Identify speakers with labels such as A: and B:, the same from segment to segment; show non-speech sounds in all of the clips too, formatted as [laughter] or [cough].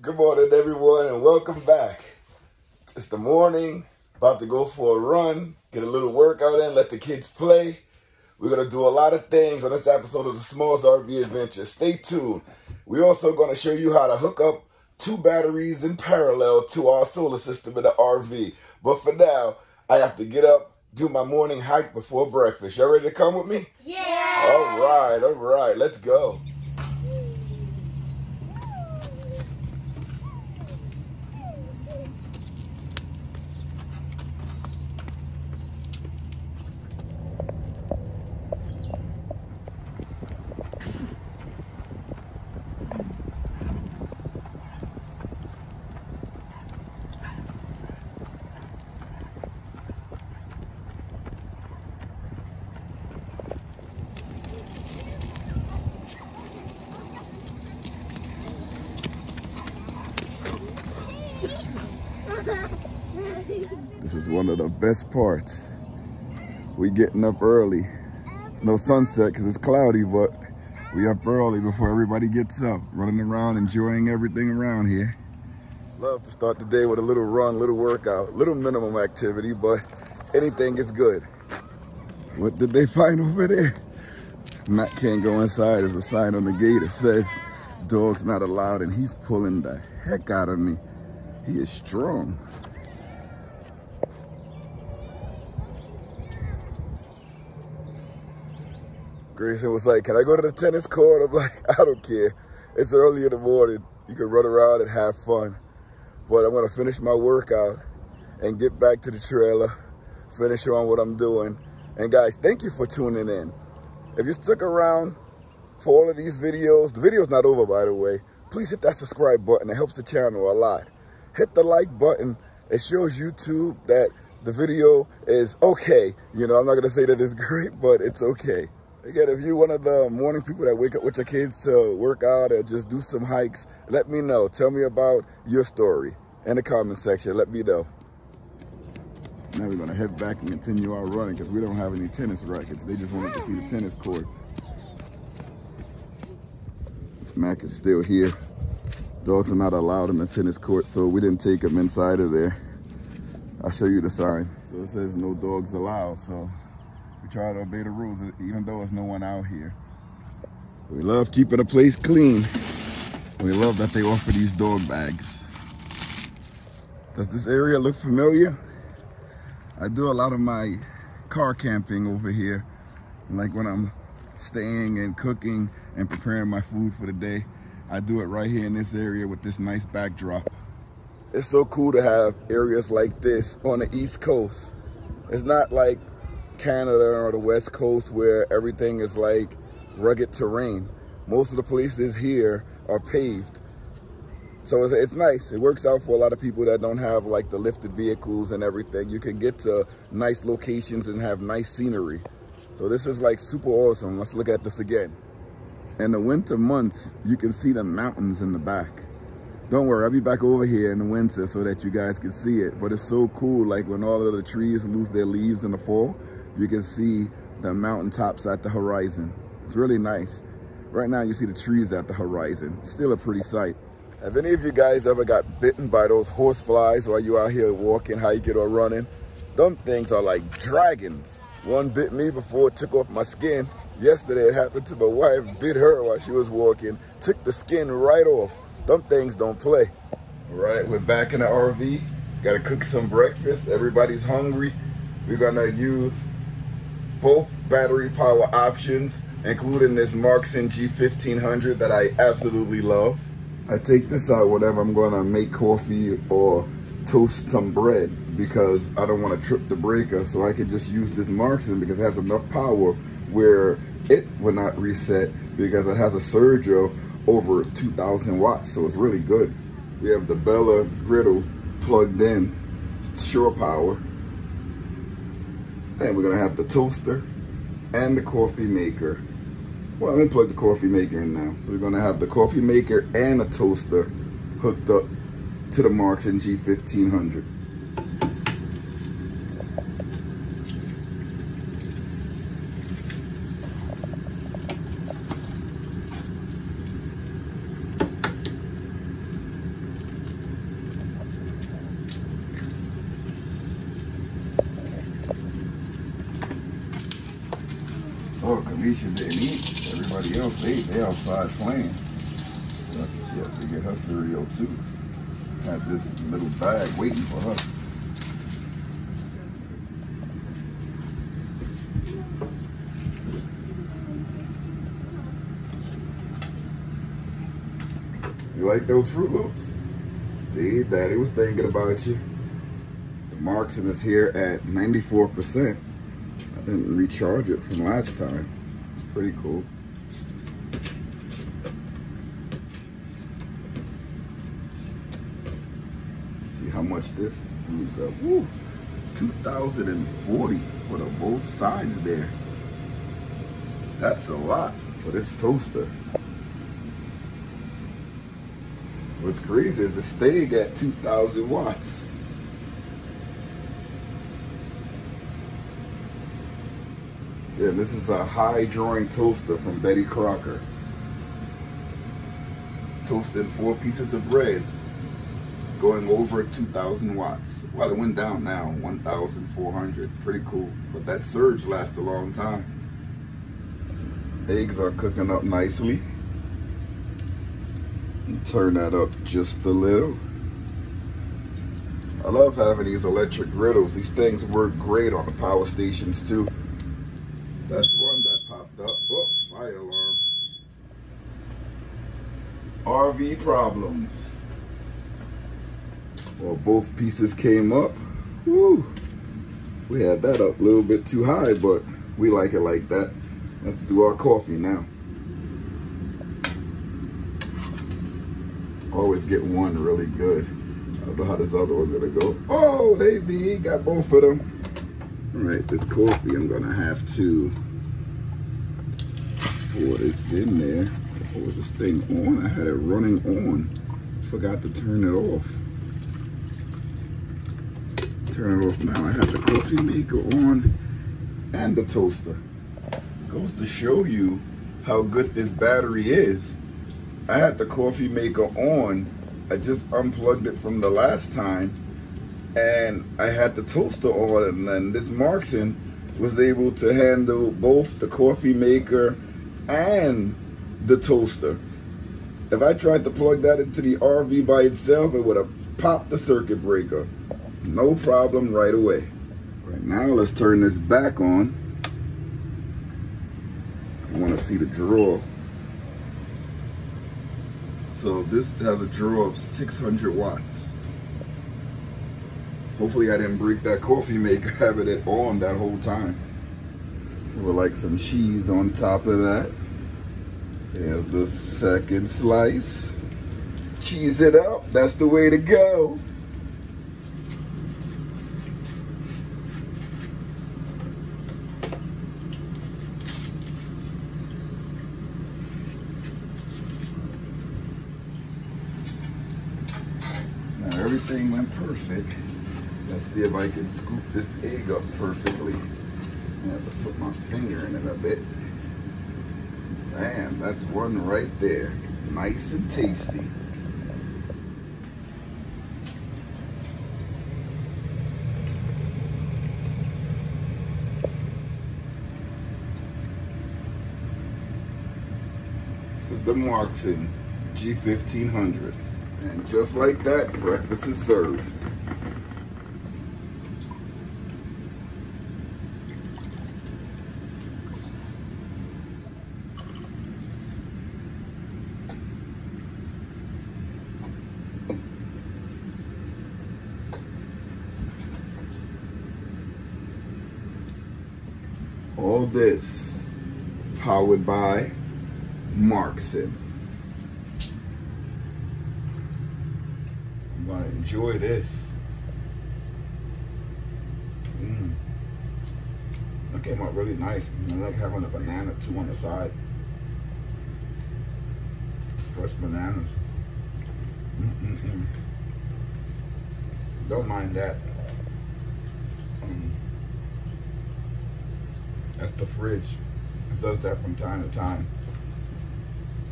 A: Good morning, everyone, and welcome back. It's the morning, about to go for a run, get a little workout in, let the kids play. We're going to do a lot of things on this episode of the Smalls RV Adventure. Stay tuned. We're also going to show you how to hook up two batteries in parallel to our solar system in the RV. But for now, I have to get up, do my morning hike before breakfast. Y'all ready to come with me?
B: Yeah.
A: All right, all right, let's go. One of the best parts. We getting up early. It's no sunset because it's cloudy, but we up early before everybody gets up, running around, enjoying everything around here. Love to start the day with a little run, little workout, little minimum activity, but anything is good. What did they find [laughs] over there? Matt can't go inside. There's a sign on the gate that says dogs not allowed, and he's pulling the heck out of me. He is strong. Grayson was like, can I go to the tennis court? I'm like, [laughs] I don't care. It's early in the morning. You can run around and have fun. But I'm gonna finish my workout and get back to the trailer, finish on what I'm doing. And guys, thank you for tuning in. If you stuck around for all of these videos, the video's not over by the way, please hit that subscribe button. It helps the channel a lot. Hit the like button. It shows YouTube that the video is okay. You know, I'm not gonna say that it's [laughs] great, but it's okay. Again, if you're one of the morning people that wake up with your kids to work out or just do some hikes, let me know. Tell me about your story in the comment section. Let me know. Now we're gonna head back and continue our running because we don't have any tennis rackets. They just wanted to see the tennis court. Mac is still here. Dogs are not allowed in the tennis court, so we didn't take them inside of there. I'll show you the sign. So it says no dogs allowed, so we try to obey the rules, even though there's no one out here. We love keeping the place clean. We love that they offer these dog bags. Does this area look familiar? I do a lot of my car camping over here. Like when I'm staying and cooking and preparing my food for the day, I do it right here in this area with this nice backdrop. It's so cool to have areas like this on the East Coast. It's not like Canada or the West Coast where everything is like rugged terrain. Most of the places here are paved. So it's, it's, nice. It works out for a lot of people that don't have like the lifted vehicles and everything. You can get to nice locations and have nice scenery. So this is like super awesome. Let's look at this again. In the winter months, you can see the mountains in the back. Don't worry, I'll be back over here in the winter so that you guys can see it. But it's so cool, like when all of the trees lose their leaves in the fall, you can see the mountaintops at the horizon. It's really nice. Right now you see the trees at the horizon. Still a pretty sight. Have any of you guys ever got bitten by those horse flies while you out here walking, hiking, or running? Them things are like dragons. One bit me before it took off my skin. Yesterday it happened to my wife, bit her while she was walking, took the skin right off. Them things don't play. All right, we're back in the RV. Gotta cook some breakfast. Everybody's hungry. We're gonna use both battery power options, including this Marxon G1500 that I absolutely love. I take this out whenever I'm gonna make coffee or toast some bread because I don't want to trip the breaker. So I can just use this Marxon because it has enough power where it will not reset because it has a surge of over 2000 watts. So it's really good. We have the Bella griddle plugged in, shore power. And we're gonna have the toaster and the coffee maker. Well, let me plug the coffee maker in now. So we're gonna have the coffee maker and a toaster hooked up to the Marks G fifteen hundred. because they need everybody else. They they outside playing. So she has to get her cereal too. Had this little bag waiting for her. You like those Froot Loops? See, Daddy was thinking about you. The Marxon is here at 94%. I didn't recharge it from last time. Pretty cool. See how much this moves up. Woo! 2040 for the both sides there. That's a lot for this toaster. What's crazy is it's staying at 2,000 watts. Yeah, this is a high drawing toaster from Betty Crocker. Toasting four pieces of bread. It's going over 2,000 watts. Well, it went down now, 1,400. Pretty cool. But that surge lasts a long time. Eggs are cooking up nicely. Turn that up just a little. I love having these electric griddles. These things work great on the power stations too. That's one that popped up. Oh, fire alarm. RV problems. Well, both pieces came up. Woo! We had that up a little bit too high, but we like it like that. Let's do our coffee now. Always get one really good. I don't know how this other one's gonna go. Oh, they be got both of them. All right, this coffee I'm gonna have to pour this in there. What was this thing on? I had it running on. Forgot to turn it off. Turn it off now. I have the coffee maker on and the toaster. Goes to show you how good this battery is. I had the coffee maker on. I just unplugged it from the last time and I had the toaster on and then this Marxon was able to handle both the coffee maker and the toaster. If I tried to plug that into the RV by itself, it would have popped the circuit breaker. No problem right away. Right now, let's turn this back on. You want to see the drawer. So this has a drawer of 600 watts. Hopefully I didn't break that coffee maker having it on that whole time. We'll like some cheese on top of that. There's the second slice. Cheese it up, that's the way to go. Now everything went perfect. Let's see if I can scoop this egg up perfectly. I have to put my finger in it a bit. Bam, that's one right there. Nice and tasty. This is the Marxon G1500. And just like that, breakfast is served. All this powered by Marxon. I'm gonna enjoy this. Mm. That came out really nice. I like having a banana too on the side. Fresh bananas. Mm-mm-mm. Don't mind that. Mm. That's the fridge. It does that from time to time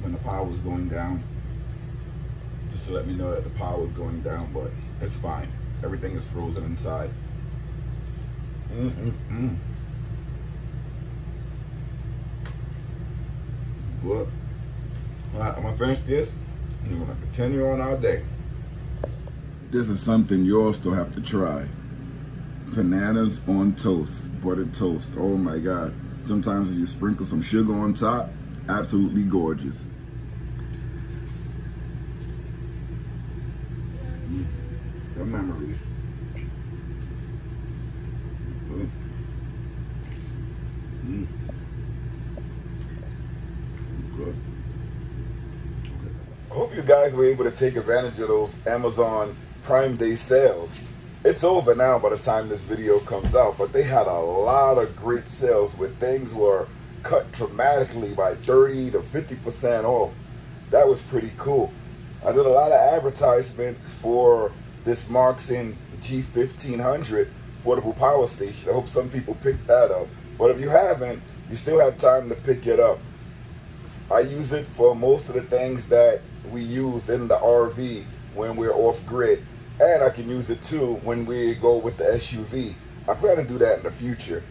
A: when the power is going down. Just to let me know that the power is going down, but it's fine. Everything is frozen inside. Mm -mm -mm. Good. I'm gonna finish this we're gonna continue on our day. This is something you also have to try. Bananas on toast, buttered toast. Oh my God. Sometimes you sprinkle some sugar on top, absolutely gorgeous. The memories. Mm. Good. I hope you guys were able to take advantage of those Amazon Prime Day sales. It's over now by the time this video comes out, but they had a lot of great sales where things were cut dramatically by 30 to 50% off. That was pretty cool. I did a lot of advertisement for this Marxon G1500 portable power station. I hope some people picked that up. But if you haven't, you still have time to pick it up. I use it for most of the things that we use in the RV when we're off grid. And I can use it too when we go with the SUV. I plan to do that in the future.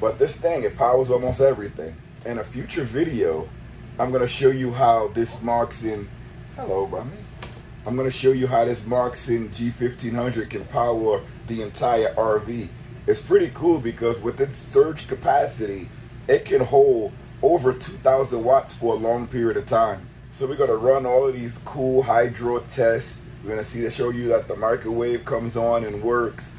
A: But this thing, it powers almost everything. In a future video, I'm gonna show you how this Marxon, hello, Bummy. I'm gonna show you how this Marxon G1500 can power the entire RV. It's pretty cool because with its surge capacity, it can hold over 2,000 watts for a long period of time. So we're gonna run all of these cool hydro tests we're gonna see to show you that the microwave comes on and works.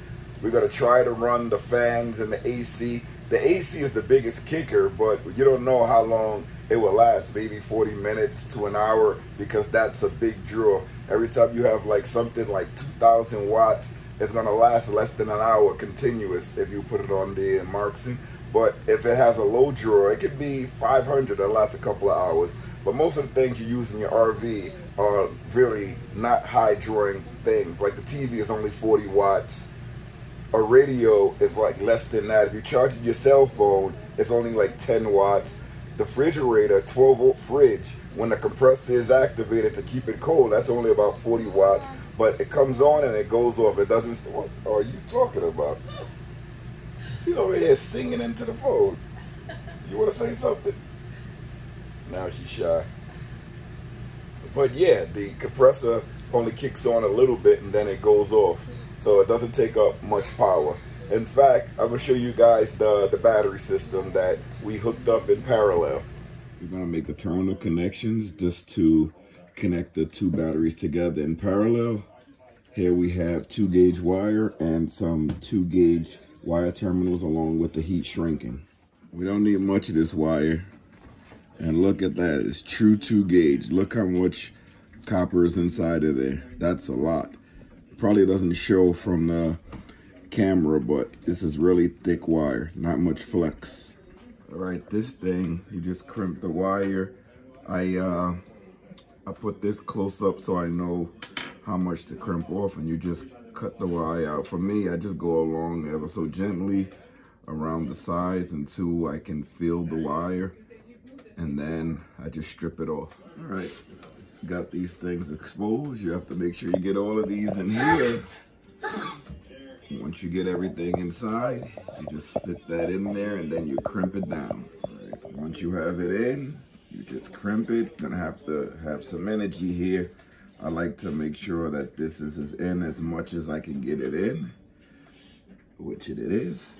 A: We're gonna try to run the fans and the AC. The AC is the biggest kicker, but you don't know how long it will last, maybe 40 minutes to an hour, because that's a big draw. Every time you have like something like 2,000 watts, it's gonna last less than an hour continuous if you put it on the Marxon. But if it has a low draw, it could be 500 that lasts a couple of hours. But most of the things you use in your RV are really not high drawing things. Like the TV is only 40 watts. A radio is like less than that. If you're charging your cell phone, it's only like 10 watts. The refrigerator, 12 volt fridge, when the compressor is activated to keep it cold, that's only about 40 watts. But it comes on and it goes off. It doesn't. What are you talking about? He's over here singing into the phone. You want to say something? Now she's shy. But yeah, the compressor only kicks on a little bit and then it goes off. So it doesn't take up much power. In fact, I'm gonna show you guys the, the battery system that we hooked up in parallel. We're gonna make the terminal connections just to connect the two batteries together in parallel. Here we have two gauge wire and some two gauge wire terminals along with the heat shrinking. We don't need much of this wire. And look at that, it's true two gauge. Look how much copper is inside of there. That's a lot. Probably doesn't show from the camera, but this is really thick wire, not much flex. All right, this thing, you just crimp the wire. I, uh, I put this close up so I know how much to crimp off and you just cut the wire out. For me, I just go along ever so gently around the sides until I can feel the wire and then I just strip it off. All right, got these things exposed. You have to make sure you get all of these in here. Once you get everything inside, you just fit that in there and then you crimp it down. Once you have it in, you just crimp it. Gonna have to have some energy here. I like to make sure that this is in as much as I can get it in, which it is.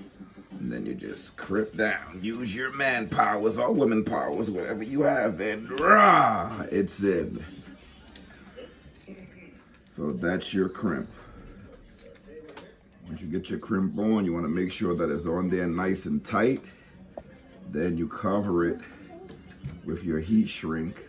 A: And then you just crimp down. Use your man powers or women powers, whatever you have, and rah, it's in. So that's your crimp. Once you get your crimp on, you want to make sure that it's on there nice and tight. Then you cover it with your heat shrink.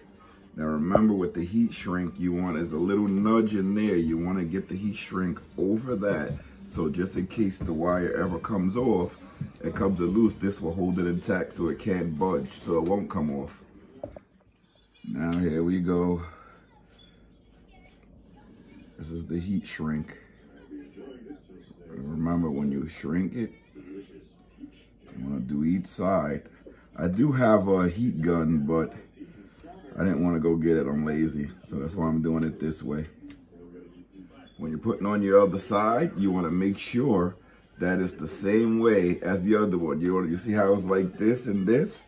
A: Now remember with the heat shrink, you want is a little nudge in there. You want to get the heat shrink over that. So just in case the wire ever comes off, it comes loose, this will hold it intact so it can't budge, so it won't come off. Now here we go. This is the heat shrink. Remember when you shrink it, you want to do each side. I do have a heat gun, but I didn't want to go get it. I'm lazy, so that's why I'm doing it this way. When you're putting on your other side, you want to make sure that it's the same way as the other one. You, you see how it's like this and this?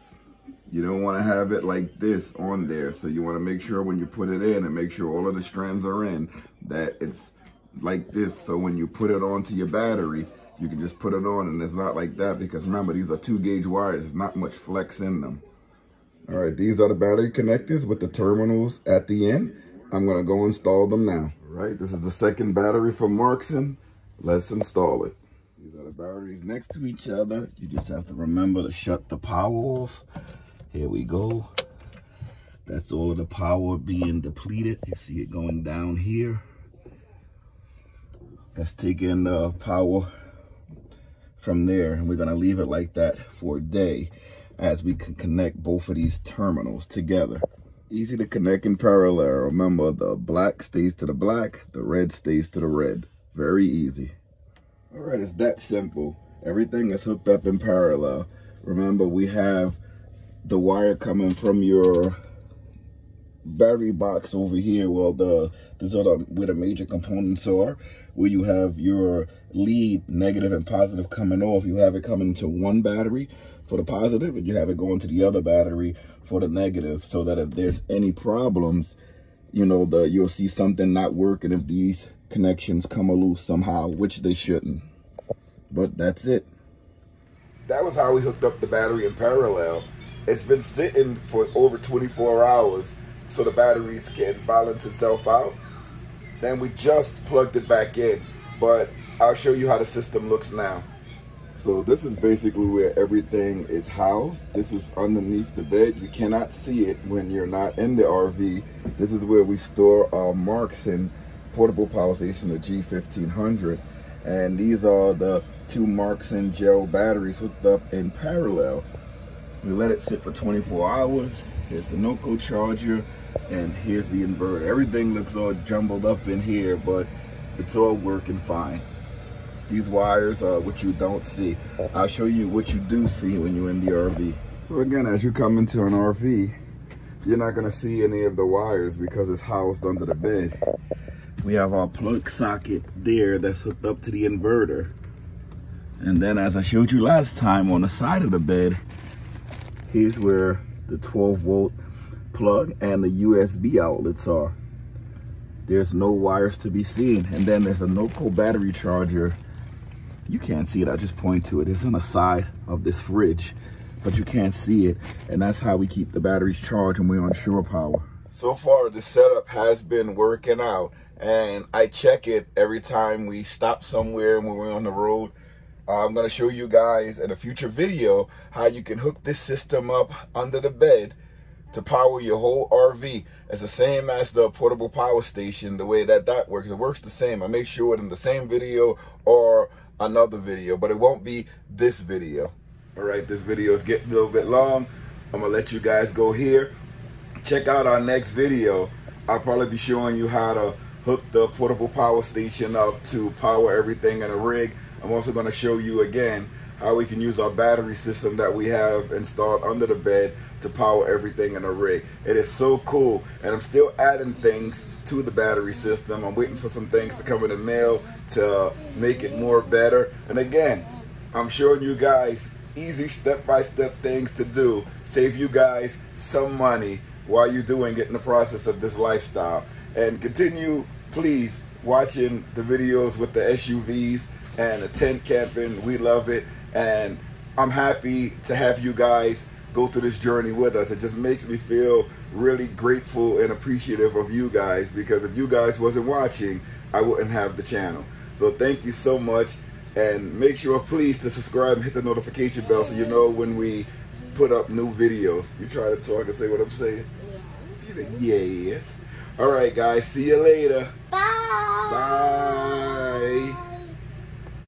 A: You don't want to have it like this on there. So you want to make sure when you put it in and make sure all of the strands are in that it's like this. So when you put it onto your battery, you can just put it on and it's not like that because remember, these are two gauge wires. There's not much flex in them. All right, these are the battery connectors with the terminals at the end. I'm gonna go install them now. Right, this is the second battery from Marxon. Let's install it. These are the batteries next to each other. You just have to remember to shut the power off. Here we go. That's all of the power being depleted. You see it going down here. That's taking the power from there. And we're gonna leave it like that for a day as we can connect both of these terminals together. Easy to connect in parallel. Remember, the black stays to the black, the red stays to the red. Very easy. All right, it's that simple. Everything is hooked up in parallel. Remember, we have the wire coming from your battery box over here. Well, the the, where the major components are. Where you have your lead, negative and positive coming off. You have it coming to one battery for the positive, and you have it going to the other battery for the negative. So that if there's any problems, you know, the you'll see something not working if these connections come loose somehow, which they shouldn't. But that's it. That was how we hooked up the battery in parallel. It's been sitting for over 24 hours so the batteries can balance itself out. Then we just plugged it back in, but I'll show you how the system looks now. So this is basically where everything is housed. This is underneath the bed. You cannot see it when you're not in the RV. This is where we store our Marxon portable power station, the G1500. And these are the two Marxon gel batteries hooked up in parallel. We let it sit for 24 hours. Here's the NOCO charger and here's the inverter. Everything looks all jumbled up in here, but it's all working fine. These wires are what you don't see. I'll show you what you do see when you're in the RV. So again, as you come into an RV, you're not gonna see any of the wires because it's housed under the bed. We have our plug socket there that's hooked up to the inverter. And then as I showed you last time on the side of the bed, here's where the 12 volt plug and the USB outlets are. There's no wires to be seen. And then there's a NOCO battery charger. You can't see it, I just point to it. It's on the side of this fridge, but you can't see it. And that's how we keep the batteries charged when we're on shore power. So far, the setup has been working out. And I check it every time we stop somewhere when we're on the road. I'm going to show you guys in a future video how you can hook this system up under the bed to power your whole RV. It's the same as the portable power station, the way that that works. It works the same. I make sure it in the same video or another video, but it won't be this video. All right, this video is getting a little bit long. I'm gonna let you guys go here. Check out our next video. I'll probably be showing you how to hook the portable power station up to power everything in a rig. I'm also gonna show you again how we can use our battery system that we have installed under the bed to power everything in the rig. It is so cool. And I'm still adding things to the battery system. I'm waiting for some things to come in the mail to make it more better. And again, I'm showing you guys easy step-by-step -step things to do. Save you guys some money while you're doing it in the process of this lifestyle. And continue, please, watching the videos with the SUVs and tent camping. We love it. And I'm happy to have you guys go through this journey with us. It just makes me feel really grateful and appreciative of you guys because if you guys wasn't watching, I wouldn't have the channel. So thank you so much. And make sure, please, to subscribe and hit the notification bell so you know when we put up new videos. You try to talk and say what I'm saying? Yeah. Yes. All right, guys. See you later.
B: Bye.
A: Bye.